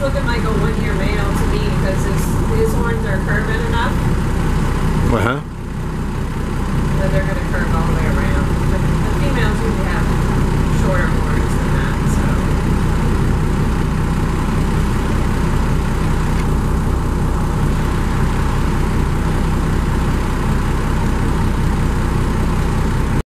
looking like a one-year male to me because his his horns are curving enough. Uh huh.